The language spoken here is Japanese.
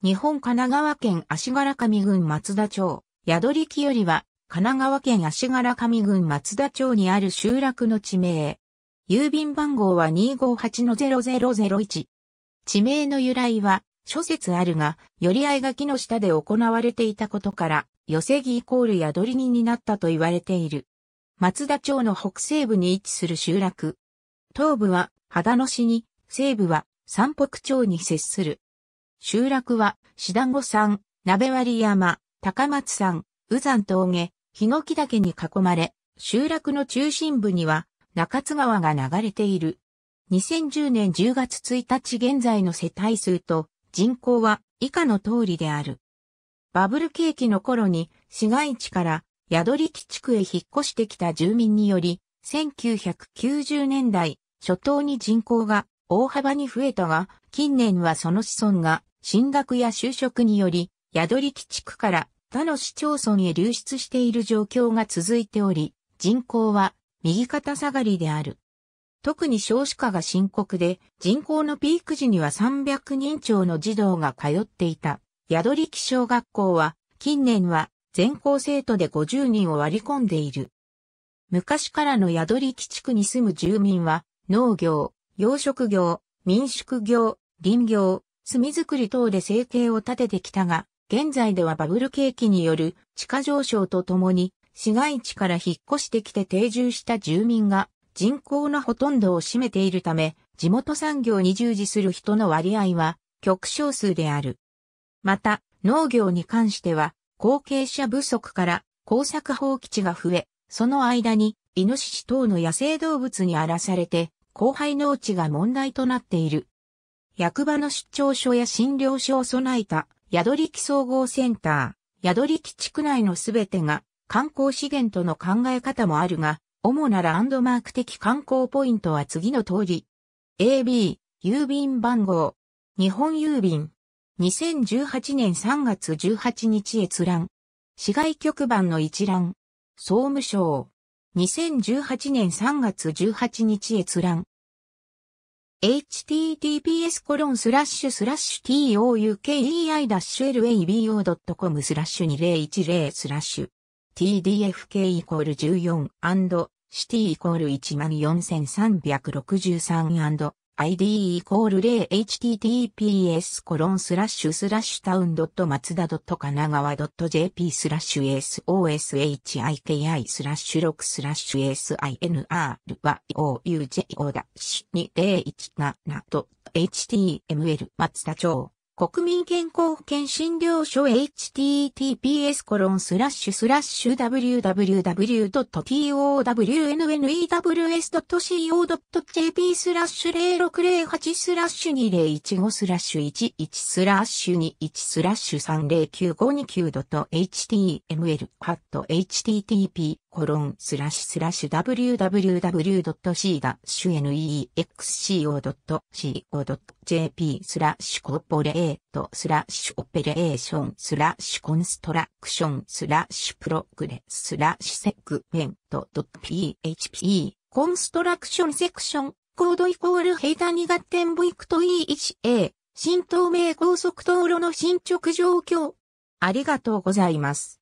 日本神奈川県足柄上郡松田町、宿力よりは、神奈川県足柄上郡松田町にある集落の地名。郵便番号は258-0001。地名の由来は、諸説あるが、寄り合い垣の下で行われていたことから、寄せ木イコール宿りになったと言われている。松田町の北西部に位置する集落。東部は秦野市に、西部は三北町に接する。集落は、志団子山、鍋割山、高松山、宇山峠、日の木岳に囲まれ、集落の中心部には中津川が流れている。2010年10月1日現在の世帯数と人口は以下の通りである。バブル景気の頃に市街地から宿力地区へ引っ越してきた住民により、1990年代初頭に人口が大幅に増えたが、近年はその子孫が進学や就職により、宿力地区から他の市町村へ流出している状況が続いており、人口は右肩下がりである。特に少子化が深刻で、人口のピーク時には300人超の児童が通っていた。宿力小学校は、近年は全校生徒で50人を割り込んでいる。昔からの宿力地区に住む住民は、農業、養殖業、民宿業、林業、炭作り等で生計を立ててきたが、現在ではバブル景気による地価上昇とともに、市街地から引っ越してきて定住した住民が人口のほとんどを占めているため、地元産業に従事する人の割合は極少数である。また、農業に関しては、後継者不足から工作放棄地が増え、その間に、イノシシ等の野生動物に荒らされて、荒廃農地が問題となっている。役場の出張所や診療所を備えた宿力総合センター、宿力地区内のすべてが観光資源との考え方もあるが、主なランドマーク的観光ポイントは次の通り。AB、郵便番号、日本郵便、2018年3月18日閲覧、市外局番の一覧、総務省、2018年3月18日閲覧、https コロンスラッシュスラッシュ toukei-labo.com スラッシュ2010スラッシュ tdfk イコール14 ct イコール14363 ID イコール0 https コロンスラッシュスラッシュタウンドット松田ドット神奈川ドット .jp スラッシュ soshiki スラッシュ6スラッシュ sinr は oujo ダッシュ2017と html 松田町国民健康保険診療所 https コロンスラッシュスラッシュ www.townews.co.jp スラッシュ0608スラッシュ2015スラッシュ11スラッシュ21スラッシュ 309529.html ハット http コロンスラッシュスラッシュ www.c-nexco.co.jp スラッシュコーポレートスラッシュオペレーションスラッシュコンストラクションスラッシュプログレスラッシュセグメント .php コンストラクションセクションコードイコールヘイタニガテンブイクト E1A 新東名高速道路の進捗状況ありがとうございます。